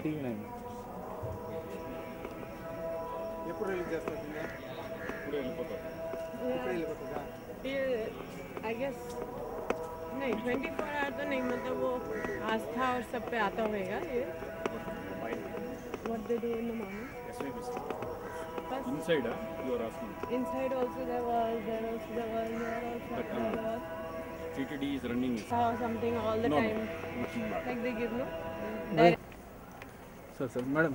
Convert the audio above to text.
TV nine ఎప్పుడు release చేస్తారు cinema ఇప్పుడు వెళ్ళిపోతారు ఎప్పుడు వెళ్ళిపోతుందా फिर आई गेस नहीं ट्वेंटी फोर आवर तो नहीं मतलब वो आस्था और सब पे आता होएगा ये what they do in the morning first inside your asking inside also there was there also there was there also But, there uh, was TTD is running saw something all the No, no. time nothing like they give no sir, sir. Madam.